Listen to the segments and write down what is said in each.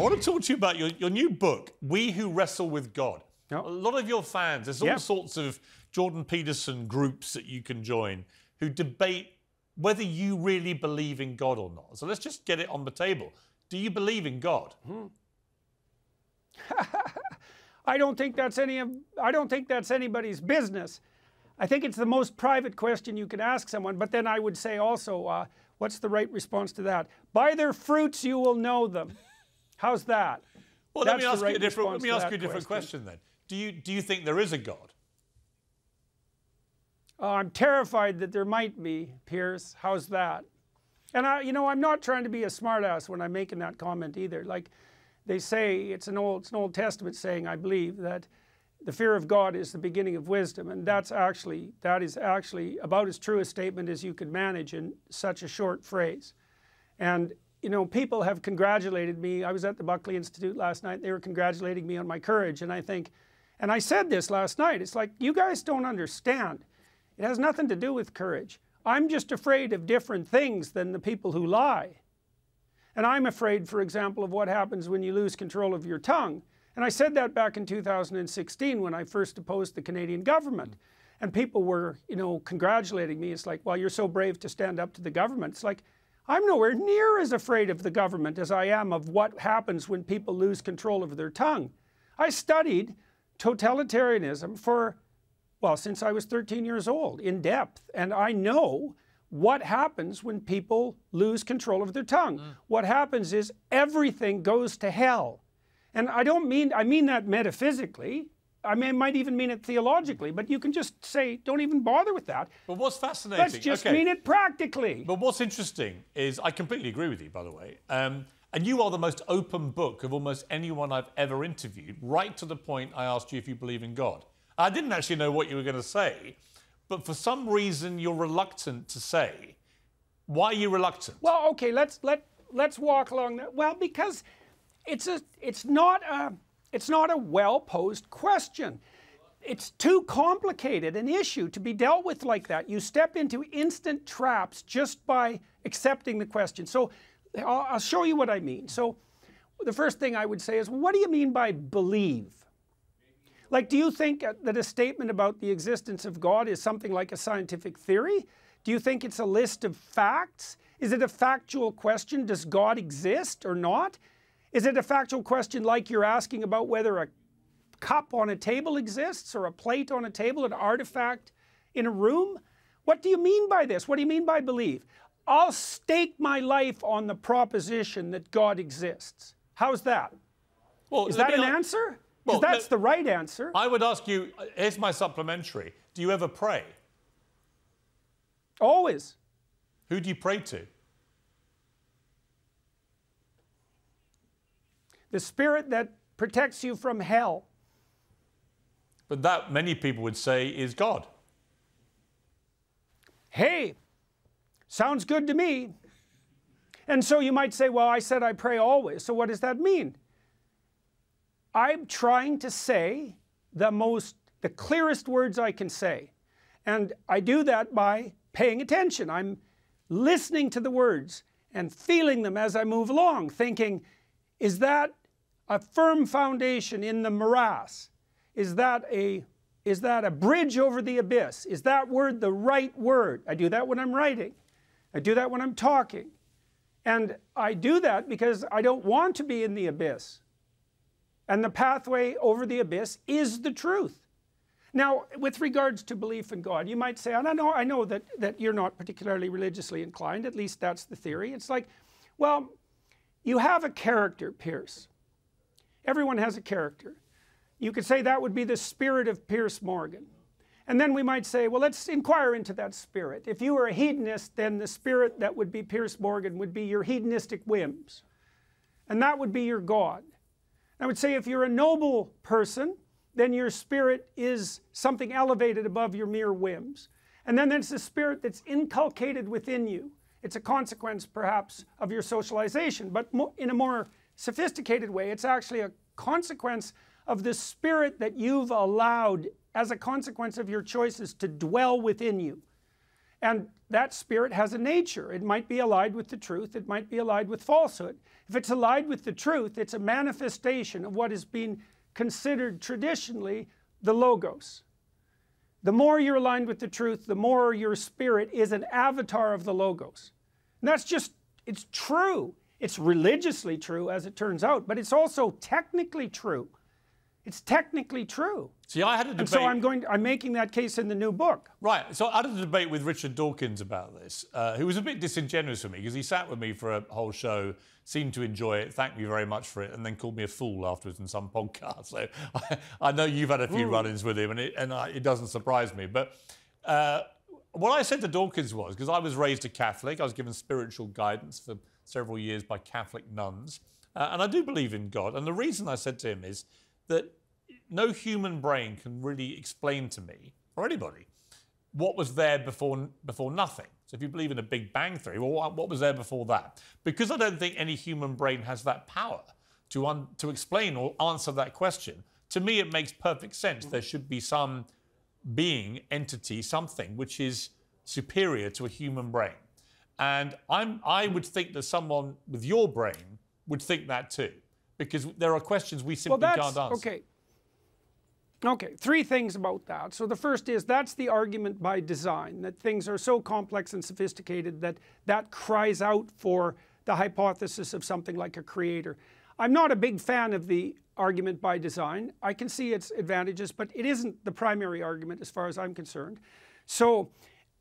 I want to talk to you about your, your new book, We Who Wrestle with God. Yep. A lot of your fans, there's all Yep. sorts of Jordan Peterson groups that you can join who debate whether you really believe in God or not. So let's just get it on the table. Do you believe in God? I don't think that's any of I don't think that's anybody's business. I think it's the most private question you can ask someone. But then I would say also, uh, what's the right response to that? By their fruits you will know them. How's that? Well, let me ask the you a different. Let me ask you a different question. question. then. Do you do you think there is a God? Uh, I'm terrified that there might be, Piers. How's that? And I, you know, I'm not trying to be a smartass when I'm making that comment either. Like they say, it's an old, it's an Old Testament saying, I believe that the fear of God is the beginning of wisdom, and that's actually that is actually about as true a statement as you could manage in such a short phrase. And you know, people have congratulated me. I was at the Buckley Institute last night. They were congratulating me on my courage, and I think, and I said this last night. It's like you guys don't understand. It has nothing to do with courage. I'm just afraid of different things than the people who lie. And I'm afraid, for example, of what happens when you lose control of your tongue. And I said that back in 2016 when I first opposed the Canadian government. And people were, you know, congratulating me. It's like, well, you're so brave to stand up to the government. It's like, I'm nowhere near as afraid of the government as I am of what happens when people lose control of their tongue. I studied totalitarianism for well, since I was 13 years old, in depth. And I know what happens when people lose control of their tongue. Mm. What happens is everything goes to hell. And I don't mean, I mean that metaphysically. I mean, I might even mean it theologically, but you can just say, don't even bother with that. But what's fascinating? Let's just okay. mean it practically. But what's interesting is I completely agree with you, by the way. Um, and you are the most open book of almost anyone I've ever interviewed, right to the point I asked you if you believe in God. I didn't actually know what you were going to say, but for some reason you're reluctant to say. Why are you reluctant? Well, okay, let's let let's walk along that. Well, because it's a it's not a it's not a well posed question. It's too complicated an issue to be dealt with like that. You step into instant traps just by accepting the question. So I'll, I'll show you what I mean. So the first thing I would say is, what do you mean by believe? Like, do you think uh, that a statement about the existence of God is something like a scientific theory? Do you think it's a list of facts? Is it a factual question? Does God exist or not? Is it a factual question like you're asking about whether a cup on a table exists or a plate on a table, an artifact in a room? What do you mean by this? What do you mean by believe? I'll stake my life on the proposition that God exists. How's that? Well, Is that an answer? Well, that's the right answer. I would ask you uh, here's my supplementary. Do you ever pray? Always. Who do you pray to? The spirit that protects you from hell. But that many people would say is God. Hey, sounds good to me. And so you might say, well, I said I pray always. So what does that mean? I'm trying to say the most, the clearest words I can say. And I do that by paying attention. I'm listening to the words and feeling them as I move along, thinking, is that a firm foundation in the morass? Is that a is that a bridge over the abyss? Is that word the right word? I do that when I'm writing. I do that when I'm talking. And I do that because I don't want to be in the abyss. And the pathway over the abyss is the truth. Now, with regards to belief in God, you might say, and I know, I know that, that you're not particularly religiously inclined, at least that's the theory. It's like, well, you have a character, Piers. Everyone has a character. You could say that would be the spirit of Piers Morgan. And then we might say, well, let's inquire into that spirit. If you were a hedonist, then the spirit that would be Piers Morgan would be your hedonistic whims. And that would be your God. I would say if you're a noble person, then your spirit is something elevated above your mere whims. And then there's the spirit that's inculcated within you. It's a consequence, perhaps, of your socialization, but in a more sophisticated way, it's actually a consequence of the spirit that you've allowed, as a consequence of your choices, to dwell within you. And that spirit has a nature. It might be allied with the truth, it might be allied with falsehood. If it's allied with the truth, it's a manifestation of what has been considered traditionally the Logos. The more you're aligned with the truth, the more your spirit is an avatar of the Logos. And that's just, it's true. It's religiously true, as it turns out, but it's also technically true. It's technically true. See, I had a debate. And so I'm going. I'm making that case in the new book. Right. So I had a debate with Richard Dawkins about this, uh, who was a bit disingenuous with me because he sat with me for a whole show, seemed to enjoy it, thanked me very much for it, and then called me a fool afterwards in some podcast. So I, I know you've had a few run-ins with him, and it, and I, it doesn't surprise me. But uh, what I said to Dawkins was because I was raised a Catholic, I was given spiritual guidance for several years by Catholic nuns, uh, and I do believe in God. And the reason I said to him is that no human brain can really explain to me or anybody what was there before before nothing. So if you believe in a Big Bang theory, well, what, what was there before that? Because I don't think any human brain has that power to un, to explain or answer that question. To me, it makes perfect sense. There should be some being, entity, something which is superior to a human brain. And I'm, I would think that someone with your brain would think that too, because there are questions we simply well, can't answer. Okay. Okay, three things about that. So the first is that's the argument by design, that things are so complex and sophisticated that that cries out for the hypothesis of something like a creator. I'm not a big fan of the argument by design. I can see its advantages, but it isn't the primary argument as far as I'm concerned. So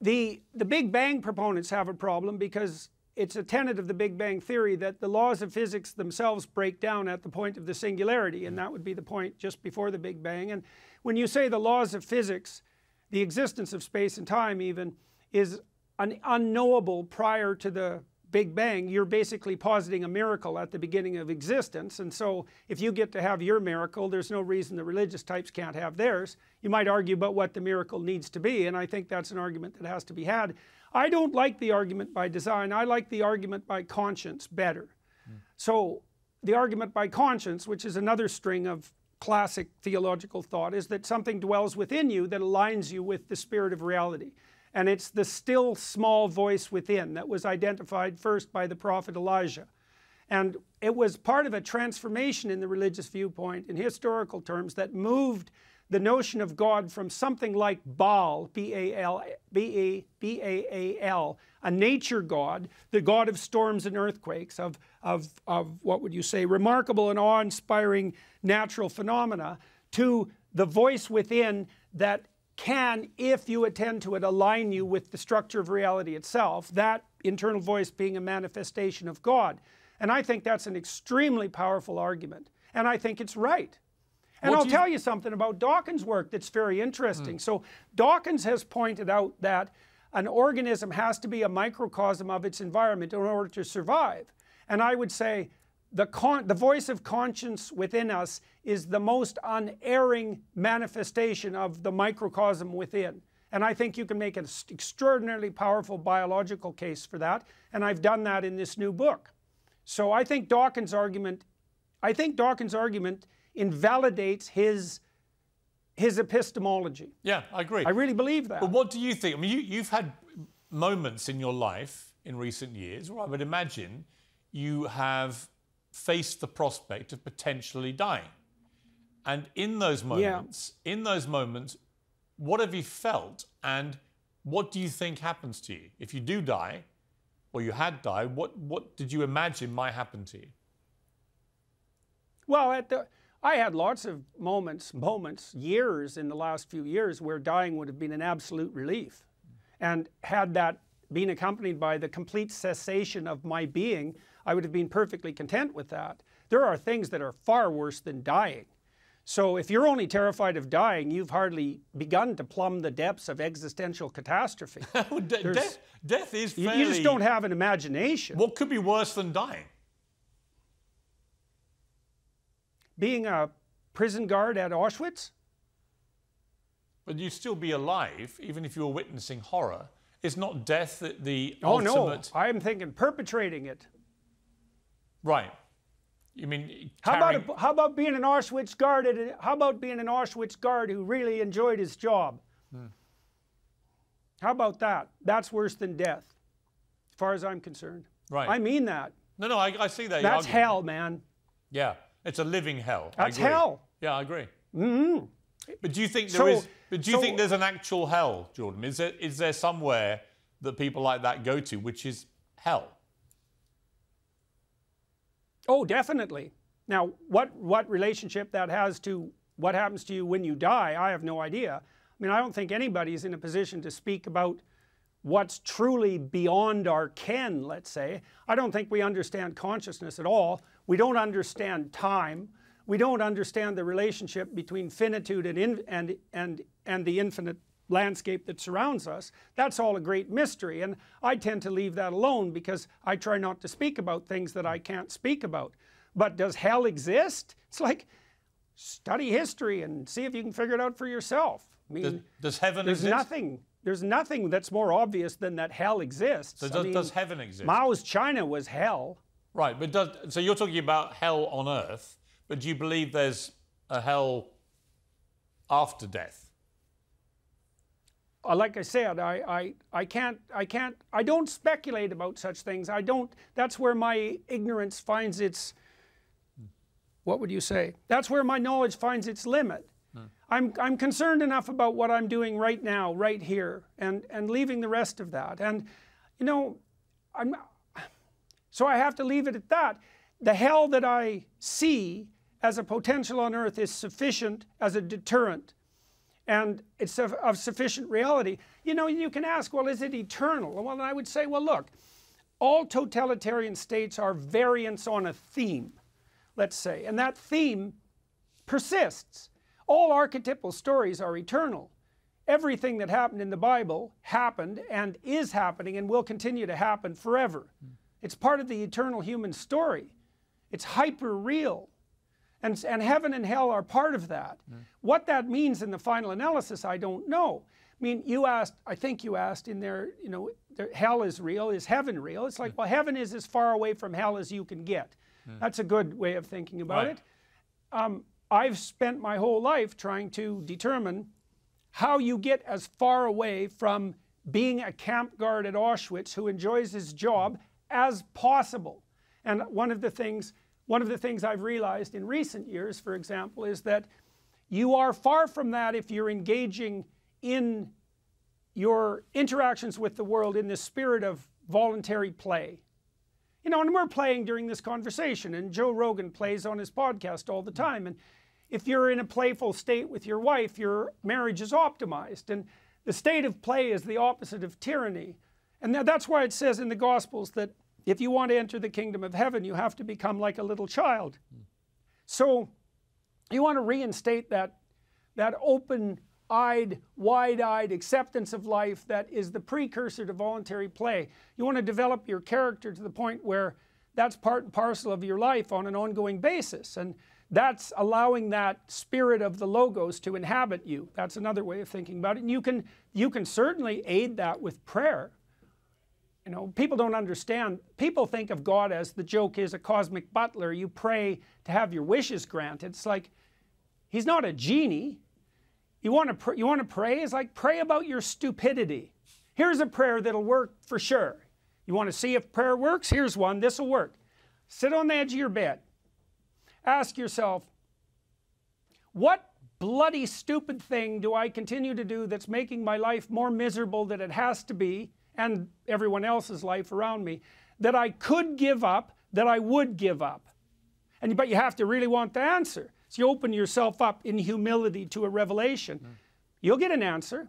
the, the Big Bang proponents have a problem because it's a tenet of the Big Bang Theory that the laws of physics themselves break down at the point of the singularity, and mm. that would be the point just before the Big Bang. And when you say the laws of physics, the existence of space and time even is un unknowable prior to the Big Bang, you're basically positing a miracle at the beginning of existence. And so if you get to have your miracle, there's no reason the religious types can't have theirs. You might argue about what the miracle needs to be, and I think that's an argument that has to be had. I don't like the argument by design. I like the argument by conscience better. Mm. So the argument by conscience, which is another string of classic theological thought, is that something dwells within you that aligns you with the spirit of reality. And it's the still small voice within that was identified first by the prophet Elijah. And it was part of a transformation in the religious viewpoint in historical terms that moved the notion of God from something like Baal, B-A-L, B-A-B-A-A-L, a nature God, the God of storms and earthquakes, of, of, of what would you say, remarkable and awe-inspiring natural phenomena, to the voice within that can, if you attend to it, align you with the structure of reality itself, that internal voice being a manifestation of God. And I think that's an extremely powerful argument. And I think it's right. And what I'll you... tell you something about Dawkins' work that's very interesting. Mm. So Dawkins has pointed out that an organism has to be a microcosm of its environment in order to survive. And I would say the, the voice of conscience within us is the most unerring manifestation of the microcosm within. And I think you can make an extraordinarily powerful biological case for that. And I've done that in this new book. So I think Dawkins' argument, I think Dawkins' argument invalidates his his epistemology. Yeah, I agree. I really believe that. But what do you think? I mean, you, you've had moments in your life in recent years where I would imagine you have faced the prospect of potentially dying. And in those moments, yeah. in those moments, what have you felt and what do you think happens to you? If you do die, or you had died, what, what did you imagine might happen to you? Well, at the, I had lots of moments, moments, years in the last few years where dying would have been an absolute relief. And had that been accompanied by the complete cessation of my being, I would have been perfectly content with that. There are things that are far worse than dying. So if you're only terrified of dying, you've hardly begun to plumb the depths of existential catastrophe. death, death is fairly... You just don't have an imagination. What could be worse than dying? Being a prison guard at Auschwitz? But you'd still be alive, even if you were witnessing horror. Is not death the, the oh, ultimate... no, I'm thinking perpetrating it. Right. You mean how about a, how about being an Auschwitz guard? At a, how about being an Auschwitz guard who really enjoyed his job? Hmm. How about that? That's worse than death, as far as I'm concerned. Right. I mean that. No, no, I, I see that. That's hell, man. Yeah, it's a living hell. That's hell. Yeah, I agree. Mm-hmm. But do you think there So- is? But do you so- think there's an actual hell, Jordan? Is there is there somewhere that people like that go to, which is hell? Oh, definitely. Now, what what relationship that has to what happens to you when you die, I have no idea. I mean, I don't think anybody's in a position to speak about what's truly beyond our ken, let's say. I don't think we understand consciousness at all. We don't understand time. We don't understand the relationship between finitude and in, and and and the infinite landscape that surrounds us. That's all a great mystery, and I tend to leave that alone because I try not to speak about things that I can't speak about. But does hell exist? It's like study history and see if you can figure it out for yourself. I mean, Does, does heaven there's exist? nothing. There's nothing that's more obvious than that hell exists. So I mean, does heaven exist? Mao's China was hell. Right, but does so you're talking about hell on earth, but do you believe there's a hell after death? Uh, like I said, I, I, I can't, I can't, I don't speculate about such things. I don't. That's where my ignorance finds its. What would you say? That's where my knowledge finds its limit. I'm, I'm concerned enough about what I'm doing right now, right here, and, and leaving the rest of that. And, you know, I'm, so I have to leave it at that. The hell that I see as a potential on earth is sufficient as a deterrent and it's of, of sufficient reality. You know, you can ask, well, is it eternal? Well, I would say, well, look, all totalitarian states are variants on a theme, let's say, and that theme persists. All archetypal stories are eternal. Everything that happened in the Bible happened and is happening and will continue to happen forever. Hmm. It's part of the eternal human story. It's hyper real. And, and heaven and hell are part of that. What that means in the final analysis, I don't know. I mean, you asked, I think you asked in there, you know, there, hell is real, is heaven real? It's like, well, heaven is as far away from hell as you can get. That's a good way of thinking about Right. it. Um, I've spent my whole life trying to determine how you get as far away from being a camp guard at Auschwitz who enjoys his job as possible. And one of the things one of the things I've realized in recent years, for example, is that you are far from that if you're engaging in your interactions with the world in the spirit of voluntary play. You know, and we're playing during this conversation, and Joe Rogan plays on his podcast all the time. And if you're in a playful state with your wife, your marriage is optimized. And the state of play is the opposite of tyranny. And that's why it says in the Gospels that if you want to enter the kingdom of heaven, you have to become like a little child. So you want to reinstate that, that open eyed, wide eyed acceptance of life that is the precursor to voluntary play. You want to develop your character to the point where that's part and parcel of your life on an ongoing basis. And that's allowing that spirit of the logos to inhabit you. That's another way of thinking about it. And you can, you can certainly aid that with prayer. You know, people don't understand. People think of God as the joke is a cosmic butler. You pray to have your wishes granted. It's like he's not a genie. You want to pr- you want to pray? It's like pray about your stupidity. Here's a prayer that'll work for sure. You want to see if prayer works? Here's one. This will work. Sit on the edge of your bed. Ask yourself, what bloody stupid thing do I continue to do that's making my life more miserable than it has to be and everyone else's life around me that I could give up, that I would give up? And but you have to really want the answer. So you open yourself up in humility to a revelation. Hmm. You'll get an answer.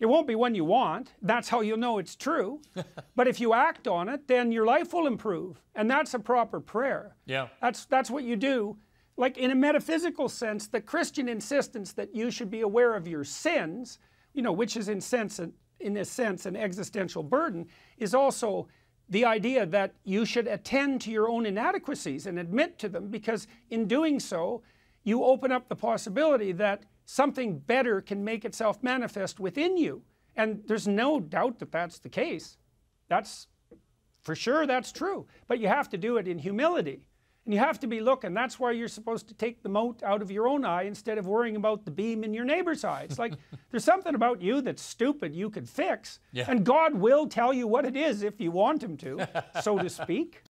It won't be one you want. That's how you'll know it's true. but if you act on it, then your life will improve. And that's a proper prayer. Yeah. That's that's what you do. Like in a metaphysical sense, the Christian insistence that you should be aware of your sins, you know, which is in sense in a sense an existential burden, is also the idea that you should attend to your own inadequacies and admit to them because in doing so, you open up the possibility that something better can make itself manifest within you. And there's no doubt that that's the case. That's for sure that's true. But you have to do it in humility. And you have to be looking. That's why you're supposed to take the mote out of your own eye instead of worrying about the beam in your neighbor's eye. It's like there's something about you that's stupid you could fix. Yeah. And God will tell you what it is if you want Him to, so to speak.